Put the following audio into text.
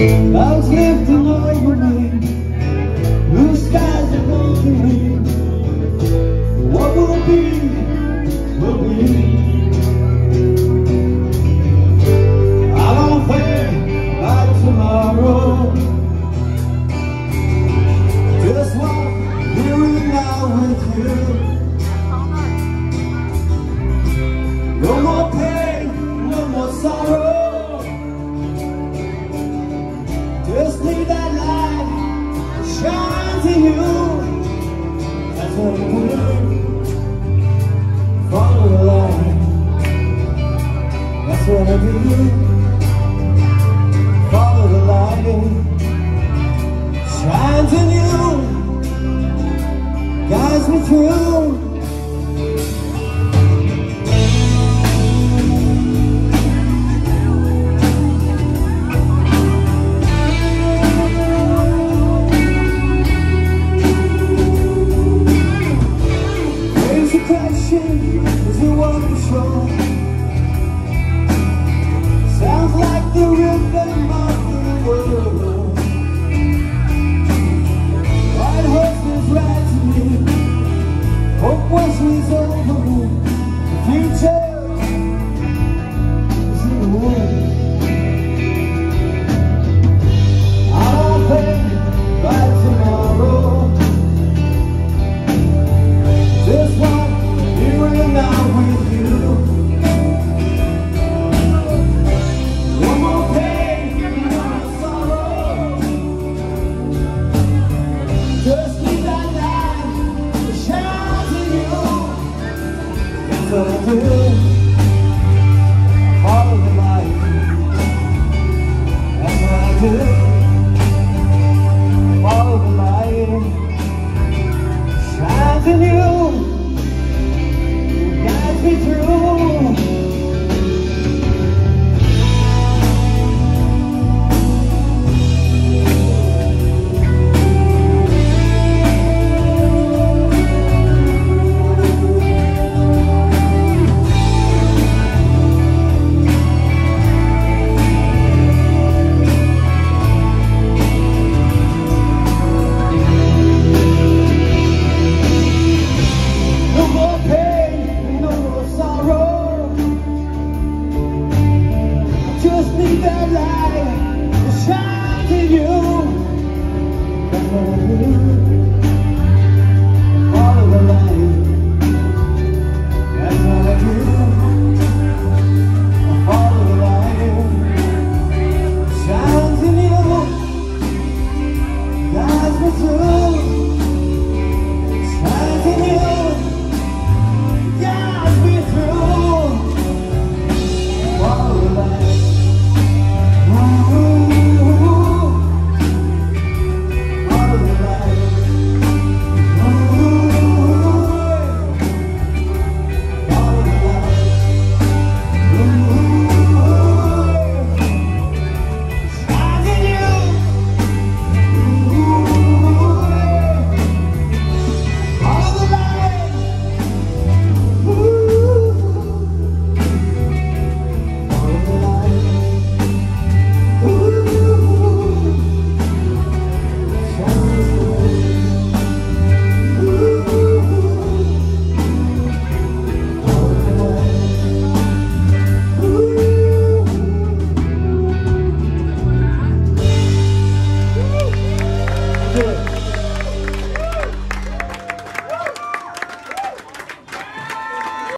I was left. Follow the light. That's what I do can you. light shines in you. good.